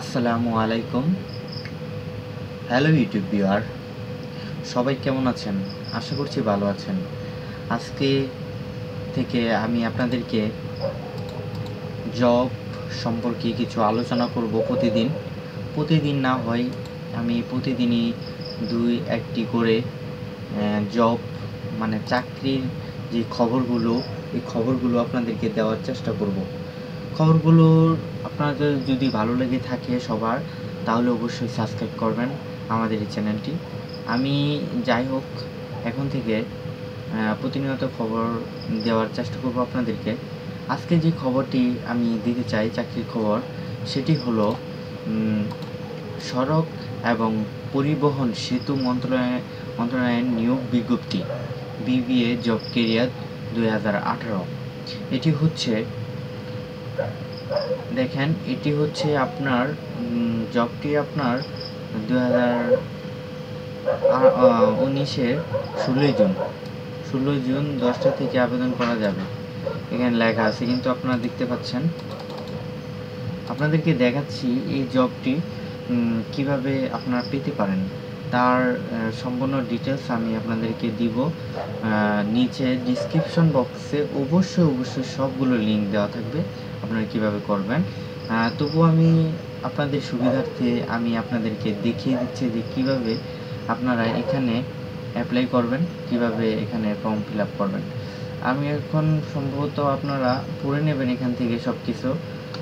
আসসালামু আলাইকুম। Hello YouTube viewer সবাই কেমন আছেন? আশা করছি ভালো আছেন। আজকে থেকে আমি আপনাদেরকে জব সম্পর্কে কিছু আলোচনা করব প্রতিদিন। প্রতিদিন না হয় আমি প্রতিদিনই দুই, একটি করে জব মানে চাকরির যে খবরগুলো, এই খবরগুলো আপনাদেরকে দেওয়ার চেষ্টা করব। খবরগুলো আপনাদের যদি ভালো লেগে থাকে সবার, তাহলে অবশ্যই সাবস্ক্রাইব করবেন আমাদের এই চ্যানেলটি আমি যাই হোক, এখন থেকে প্রতিনিয়ত খবর দেওয়ার চেষ্টা করব আপনাদেরকে। আজকে যে খবরটি আমি দিতে চাই, চাকরির খবর, সেটি হলো সড়ক এবং পরিবহন সেতু মন্ত্রণালয় মন্ত্রণালয়ের নিয়োগ বিজ্ঞপ্তি বিবিএ জব কেরিয়ার দুই হাজার আঠারো। এটি হচ্ছে দেখেন, এটি হচ্ছে আপনার জবটি আপনার দু হাজার উনিশের ষোলোই জুন। ষোলোই জুন দশটা থেকে আবেদন করা যাবে। এখানে লেখা আছে, কিন্তু আপনারা দেখতে পাচ্ছেন। আপনাদেরকে দেখাচ্ছি এই জবটি কীভাবে আপনারা পেতে পারেন। তার সম্পূর্ণ ডিটেলস আমি আপনাদেরকে দিব। নিচে ডিসক্রিপশন বক্সে অবশ্যই অবশ্যই সবগুলো লিঙ্ক দেওয়া থাকবে। আপনারা কীভাবে করবেন? তবু আমি আপনাদের সুবিধার্থে আমি আপনাদেরকে দেখিয়ে দিচ্ছি যে কীভাবে আপনারা এখানে অ্যাপ্লাই করবেন, কীভাবে এখানে ফর্ম ফিল করবেন। আমি এখন সম্ভবত আপনারা পড়ে নেবেন এখান থেকে সব কিছু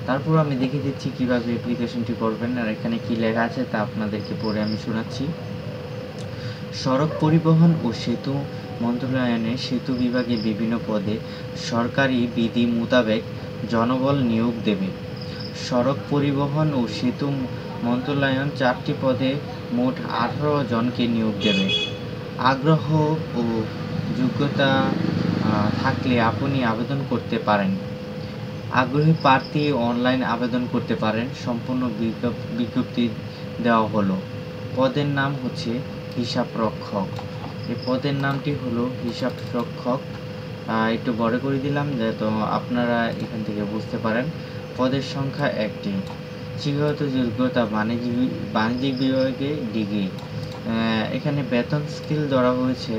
তারপর আমি দেখিয়ে দিচ্ছি কীভাবে অ্যাপ্লিকেশনটি করবেন আর এখানে কি লেখা আছে তা আপনাদেরকে পড়ে আমি শোনাচ্ছি। সড়ক পরিবহন ও সেতু মন্ত্রণালয়ের সেতু বিভাগে বিভিন্ন পদে সরকারি বিধি মোতাবেক জনবল নিয়োগ দেবে। সড়ক পরিবহন ও সেতু মন্ত্রণালয় চারটি পদে মোট আঠারো জনকে নিয়োগ দেবে। আগ্রহ ও যোগ্যতা থাকলে আপনি আবেদন করতে পারেন। আগ্রহী প্রার্থী অনলাইন আবেদন করতে পারেন। সম্পূর্ণ বিজ্ঞপ্তি দেওয়া হলো। পদের নাম হচ্ছে হিসাব রক্ষক এই পদের নামটি হলো হিসাব রক্ষক একটু বড় করে দিলাম যাতে আপনারা এখান থেকে বুঝতে পারেন পদের সংখ্যা একটি। শিক্ষাগত যোগ্যতা বাণিজ্যিক বাণিজ্যিক বিভাগে ডিগ্রি এখানে বেতন স্কেল ধরা হয়েছে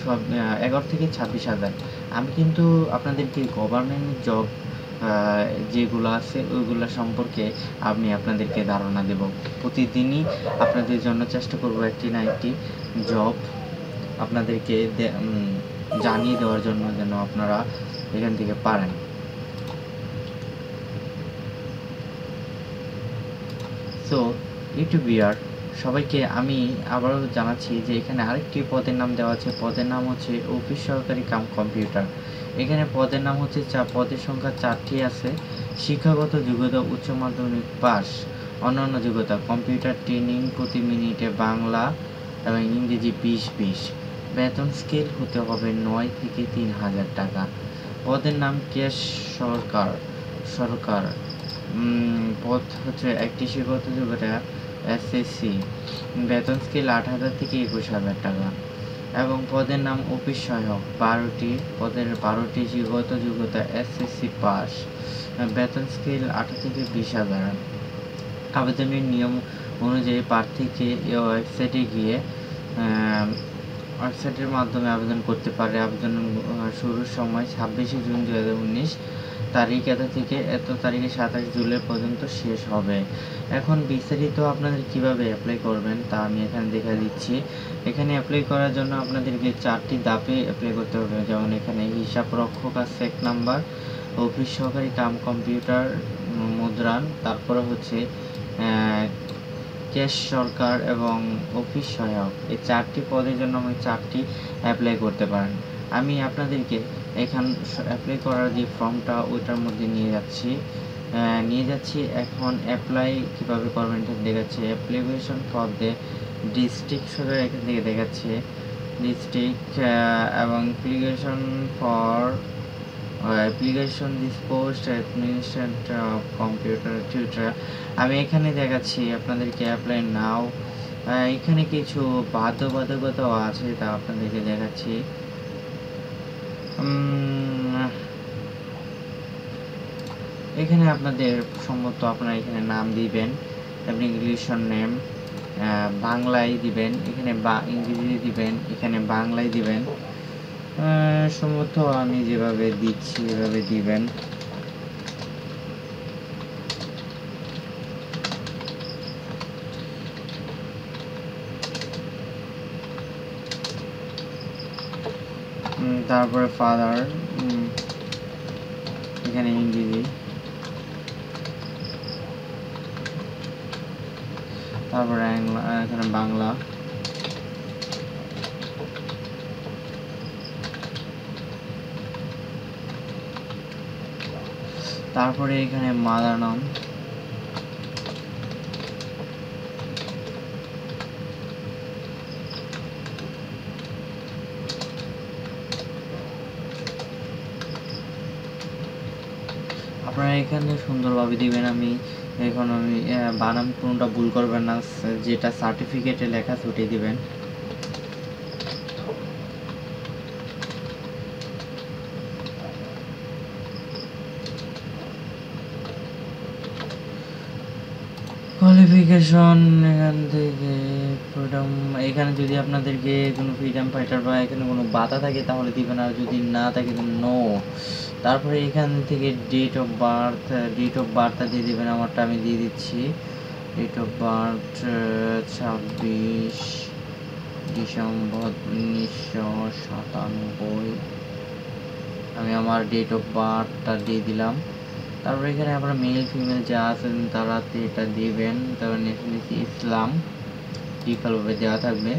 সব এগারো থেকে ছাব্বিশ হাজার। আমি কিন্তু আপনাদেরকে গভর্নমেন্ট জব যেগুলো আছে ওইগুলো সম্পর্কে আমি আপনাদেরকে ধারণা দেব। প্রতিদিনই আপনাদের জন্য চেষ্টা করব একটি না একটি জব আপনাদেরকে জানিয়ে দেওয়ার জন্য যেন আপনারা এখান থেকে পারেন। সো ইউটিউবিয়ার সবাইকে আমি আবারও জানাচ্ছি যে এখানে আরেকটি পদের নাম দেওয়া আছে। পদের নাম হচ্ছে অফিস সহকারী কাম কম্পিউটার। এখানে পদের নাম হচ্ছে চা পদের সংখ্যা চারটি আছে। শিক্ষাগত যোগ্যতা, উচ্চ মাধ্যমিক পাস, অন্যান্য যোগ্যতা, কম্পিউটার ট্রেনিং প্রতি মিনিটে বাংলা এবং ইংরেজি বিশ বিশ। বেতন স্কেল হতে হবে নয় থেকে তিন হাজার টাকা। পদের নাম কেশ সরকার। সরকার। পদ হচ্ছে একটি শিক্ষাগত যোগ্যতা এসএসসি বেতন স্কেল আট হাজার থেকে একুশ হাজার টাকা। এবং পদের নাম অফিস সহায়ক। বারোটি। পদের বারোটি শিক্ষাগত যোগ্যতা এসএসসি পাস। বেতন স্কেল আঠারো থেকে বিশ হাজার। আবেদনের নিয়ম অনুযায়ী প্রার্থীকে ওয়েবসাইটে গিয়ে ওয়েবসাইটের মাধ্যমে আবেদন করতে পারে। আবেদন শুরুর সময় ছাব্বিশে জুন দু হাজার উনিশ তারিখ এত থেকে এত তারিখে সাতাশ জুলাই পর্যন্ত শেষ হবে। এখন বিস্তারিত আপনাদের কীভাবে অ্যাপ্লাই করবেন তা আমি এখানে দেখা দিচ্ছি। এখানে অ্যাপ্লাই করার জন্য আপনাদেরকে চারটি ধাপে অ্যাপ্লাই করতে হবে। যেমন এখানে হিসাব রক্ষক আর চেক নাম্বার অফিস সহকারী কাম কম্পিউটার উম, মুদ্রান তারপরে হচ্ছে ক্যাশ সরকার এবং অফিস সহায়ক, এই চারটি পদের জন্য আমি চারটি অ্যাপ্লাই করতে পারেন। আমি আপনাদেরকে এখান অ্যাপ্লাই করার যে ফর্মটা ওইটার মধ্যে নিয়ে যাচ্ছি। নিয়ে যাচ্ছি এখন অ্যাপ্লাই কীভাবে করবেন এটা দেখাচ্ছে। অ্যাপ্লিকেশন ফর দ্য ডিস্ট্রিক্ট শুধু এখান থেকে দেখাচ্ছে। ডিস্ট্রিক্ট এবং application for application this post administrate computer tutor আমি এখানে দেখাচ্ছি আপনাদেরকে অ্যাপ্লাই নাও এখানে কিছু বাধ্যবাধকতাও আছে তা আপনাদেরকে দেখাচ্ছি। এখানে আপনাদের সম্মত আপনারা এখানে নাম দিবেন, আপনি ইংলিশ নেম বাংলায় দিবেন, এখানে বা ইংরেজি দিবেন, এখানে বাংলায় দিবেন। সম্ভবত আমি যেভাবে দিচ্ছি এভাবে দিবেন। তারপরে ফাদার এখানে ইংরেজি তারপরে এখানে বাংলা। তারপরে এখানে মাদার নাম। আপনারা এখানে সুন্দরভাবে দিবেন, আমি এখন আমি বানাম কোনটা ভুল করবেন না, যেটা সার্টিফিকেটে লেখা ছুটে দিবেন। কোয়ালিফিকেশন এখান থেকে ফ্রিডম এখানে যদি আপনাদেরকে কোনো ফ্রিডম ফাইটার বা এখানে কোনো বাধা থাকে তাহলে দিবেন, আর যদি না থাকে নো তারপরে এখান থেকে date of birth date of বার্থটা দিয়ে দেবেন, আমারটা আমি দিয়ে দিচ্ছি। ডেট অফ বার্থ ছাব্বিশ ডিসেম্বর উনিশশো সাতানব্বই। আমি আমার ডেট অফ বার্থটা দিয়ে দিলাম। তারপরে এখানে আপনার মেল ফিমেল যা আছেন তারা এটা দিবেন। তারপর নেশনালিটি ইসলাম ডিফল্টভাবে দেওয়া থাকবে।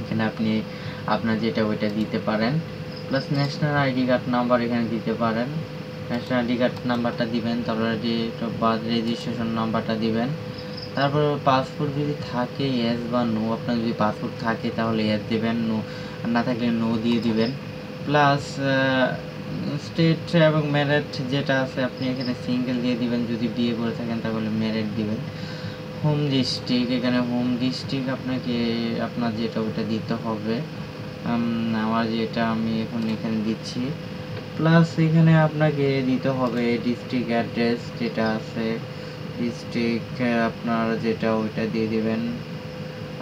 এখানে আপনি আপনার যেটা ওইটা দিতে পারেন। Plus national ID card number এখানে দিতে পারেন। ন্যাশনাল আইডি কার্ড নাম্বারটা দিবেন, তারপরে বার্থ রেজিস্ট্রেশন নাম্বারটা দিবেন। তারপর পাসপোর্ট যদি থাকে এস বা নো আপনার যদি পাসপোর্ট থাকে তাহলে এস দেবেন নো না থাকলে নো দিয়ে দিবেন। প্লাস স্টেট এবং ম্যারেট যেটা আছে, আপনি এখানে সিঙ্গেল দিয়ে দিবেন। যদি বিয়ে করে থাকেন, তাহলে ম্যারেট দিবেন। হোম ডিস্ট্রিক্ট এখানে হোম ডিস্ট্রিক্ট আপনাকে, আপনার যেটা ওটা দিতে হবে। আমার যেটা আমি এখন এখানে দিচ্ছি। প্লাস এখানে আপনাকে দিতে হবে ডিস্ট্রিক্ট অ্যাড্রেস যেটা আছে। ডিস্ট্রিক্ট আপনার যেটা ওইটা দিয়ে দিবেন।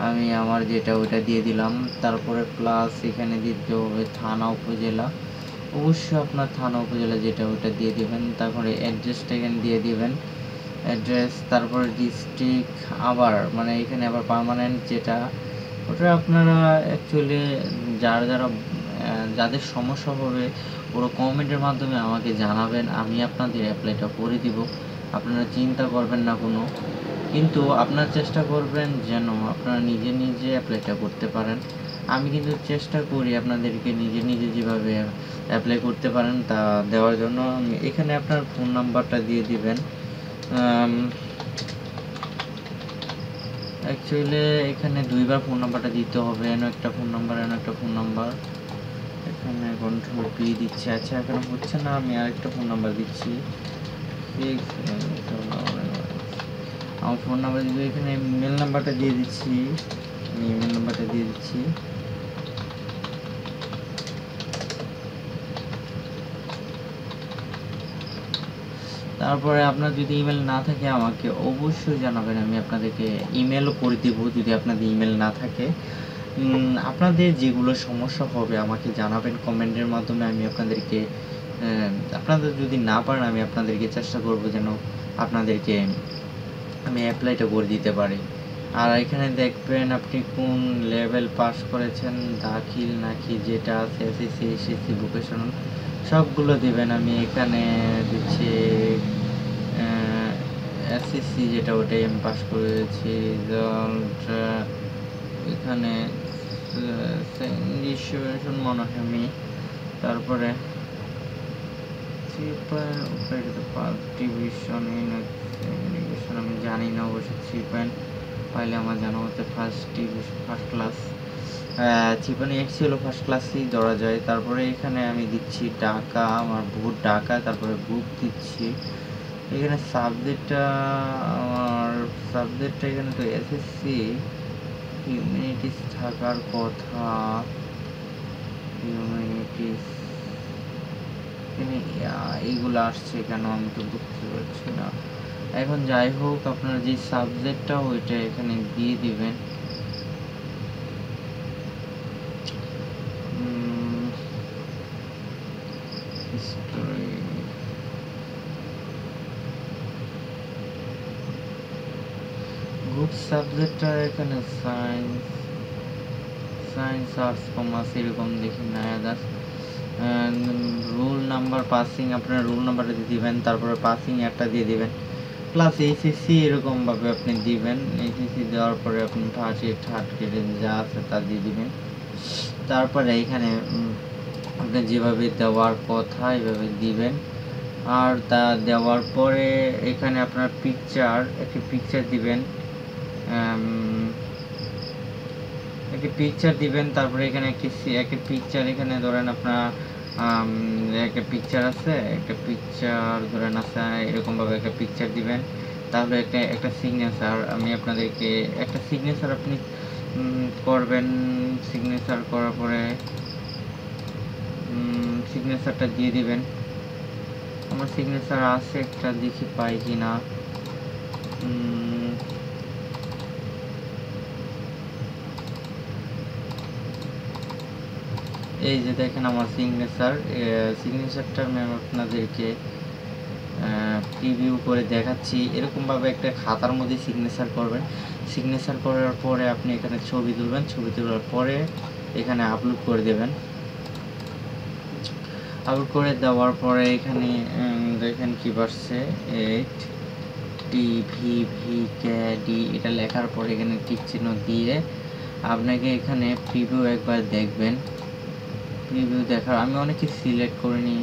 আমি আমার যেটা ওইটা দিয়ে দিলাম। তারপরে প্লাস এখানে দিতে হবে থানা, উপজেলা। অবশ্যই আপনার থানা উপজেলা যেটা ওটা দিয়ে দিবেন, তারপরে অ্যাড্রেসটা এখানে দিয়ে দিবেন। অ্যাড্রেস তারপরে ডিস্ট্রিক্ট আবার মানে এখানে আবার পার্মানেন্ট যেটা, ওটা আপনারা অ্যাকচুয়ালি যারা যারা যাদের সমস্যা হবে, ওরা কমেন্টের মাধ্যমে আমাকে জানাবেন, আমি আপনাদের অ্যাপ্লাইটা করে দিব। আপনারা চিন্তা করবেন না কোনো। কিন্তু আপনার চেষ্টা করবেন যেন আপনারা নিজে নিজে অ্যাপ্লাইটা করতে পারেন। আমি কিন্তু চেষ্টা করি আপনাদেরকে নিজে নিজে যেভাবে অ্যাপ্লাই করতে পারেন তা দেওয়ার জন্য। এখানে আপনার ফোন নাম্বারটা দিয়ে দিবেন। অ্যাকচুয়ালি এখানে দুইবার ফোন নাম্বারটা দিতে হবে। এন একটা ফোন নাম্বার এন একটা ফোন নাম্বার এখানে কন্ট্রোল পি দিচ্ছে। আচ্ছা এখানে হচ্ছে না, আমি আরেকটা ফোন নাম্বার দিচ্ছি। আমার ফোন নাম্বার দিয়ে এখানে ইমেল নাম্বারটা দিয়ে দিচ্ছি। আমি ইমেল নাম্বারটা দিয়ে দিচ্ছি। তারপরে আপনার যদি ইমেল না থাকে আমাকে অবশ্যই জানাবেন, আমি আপনাদেরকে ইমেলও করে দিব যদি আপনাদের ইমেল না থাকে। আপনাদের যেগুলো সমস্যা হবে আমাকে জানাবেন কমেন্টের মাধ্যমে, আমি আপনাদেরকে আপনাদের যদি না পারেন, আমি আপনাদেরকে চেষ্টা করব যেন আপনাদেরকে আমি অ্যাপ্লাইটা করে দিতে পারি। আর এখানে দেখবেন আপনি কোন লেভেল পাস করেছেন, দাখিল নাকি যেটা আছে এসএসসি এসএসসি ভোকেশনাল সবগুলো দেবেন, আমি এখানে দিচ্ছি এসএসসি যেটা ওটাই আমি পাস করেছি রেজাল্ট এখানে মনে হয় আমি তারপরে ডিভিশন আমি জানি না অবশ্যই থ্রি পয়েন্ট পাইলে আমার জানা হচ্ছে ফার্স্ট ডিভিশন ফার্স্ট ক্লাস চিপানি এইট ছিল ফার্স্ট ক্লাসেই ধরা যায় তারপরে এখানে আমি দিচ্ছি ডাকা আমার ভোট ডাকা তারপরে গ্রুপ দিচ্ছি। এখানে সাবজেক্টটা আমার সাবজেক্টটা এখানে তো এসএসসি হিউম্যানিটিস থাকার কথা। হিউম্যানিটিস এখানে এইগুলো আসছে কেন আমি তো বুঝতে পারছি না। এখন যাই হোক, আপনার যে সাবজেক্টটা ওইটা এখানে দিয়ে দিবেন। গুড সাবজেক্টটা এখানে সায়েন্স সায়েন্স আর্টস কমার্স এরকম দেখি না আদার্স রোল নাম্বার পাসিং আপনার রোল নাম্বারটা দিয়ে দিবেন, তারপরে পাসিং একটা দিয়ে দিবেন। প্লাস এইচএসসি এরকমভাবে আপনি দিবেন এইচএসসি দেওয়ার পরে আপনি ফার্স্ট এড থার্ড গ্রেডের যা আছে তা দিয়ে দিবেন। তারপরে এখানে আপনি যেভাবে দেওয়ার কথা এভাবে দিবেন। আর তা দেওয়ার পরে এখানে আপনার পিকচার একটি পিকচার দিবেন। একটি পিকচার দিবেন তারপরে এখানে একটি একটি পিকচার এখানে ধরেন আপনার একটা পিকচার আছে একটা পিকচার ধরেন আছে এরকম ভাবে একটা পিকচার দিবেন। তাহলে একটা একটা সিগনেচার আমি আপনাদেরকে একটা সিগনেচার আপনি করবেন সিগনেচার করার পরে সিগনেচারটা দিয়ে দিবেন। আমার সিগনেচার আছে একটা দেখি পাই কিনা। উম, এই যে দেখেন আমার সিগনেচার সিগনেচারটা আমি আপনাদেরকে প্রিভিউ করে দেখাচ্ছি। এরকমভাবে একটা খাতার মধ্যে সিগনেচার করবেন। সিগনেচার করার পরে আপনি এখানে ছবি তুলবেন। ছবি তোলার পরে এখানে আপলোড করে দেবেন। আপলোড করে দেওয়ার পরে এখানে দেখেন কি পারছে eight T V V K D এটা লেখার পরে এখানে টিক চিহ্ন দিয়ে আপনাকে এখানে প্রিভিউ একবার দেখবেন। প্রিভিউ দেখার, আমি অনেকে সিলেক্ট করে নিই।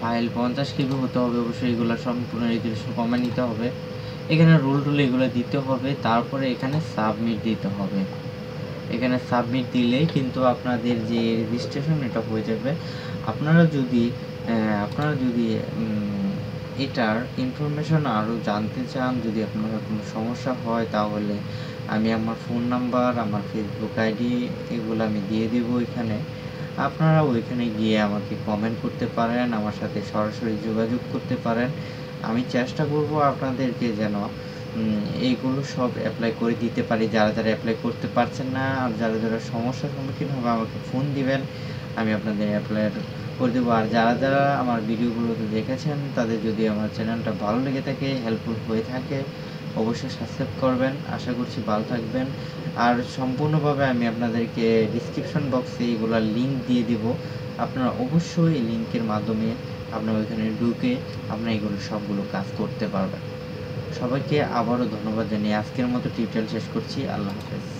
ফাইল পঞ্চাশ কেবি হতে হবে, অবশ্যই এগুলো সম্পূর্ণ রেজুলেশন কমে নিতে হবে। এখানে রুল টুল এগুলো দিতে হবে, তারপরে এখানে সাবমিট দিতে হবে। এখানে সাবমিট দিলেই কিন্তু আপনাদের যে রেজিস্ট্রেশন এটা হয়ে যাবে। আপনারা যদি আপনারা যদি এটার ইনফরমেশন আরও জানতে চান, যদি আপনার কোনো সমস্যা হয়, তাহলে আমি আমার ফোন নাম্বার আমার ফেসবুক আইডি এগুলো আমি দিয়ে দেব ওইখানে। আপনারা ওইখানে গিয়ে আমাকে কমেন্ট করতে পারেন, আমার সাথে সরাসরি যোগাযোগ করতে পারেন। আমি চেষ্টা করব আপনাদেরকে যেন এইগুলো সব অ্যাপ্লাই করে দিতে পারি। যারা যারা অ্যাপ্লাই করতে পারছেন না আর যারা যারা সমস্যার সম্মুখীন হবে, আমাকে ফোন দিবেন, আমি আপনাদের অ্যাপ্লাই করে দেবো। আর যারা যারা আমার ভিডিওগুলোতে দেখেছেন, তাদের যদি আমার চ্যানেলটা ভালো লেগে থাকে হেল্পফুল হয়ে থাকে অবশ্যই সাবস্ক্রাইব করবেন। আশা করছি ভালো থাকবেন। আর সম্পূর্ণভাবে আমি আপনাদেরকে ডিসক্রিপশন বক্সে এইগুলোর লিঙ্ক দিয়ে দিব। আপনারা অবশ্যই এই লিঙ্কের মাধ্যমে আপনারা ওইখানে ঢুকে আপনারা এগুলো সবগুলো কাজ করতে পারবেন। সবাইকে আবারও ধন্যবাদ জানিয়ে আজকের মতো টিউটোরিয়াল শেষ করছি। আল্লাহ হাফেজ।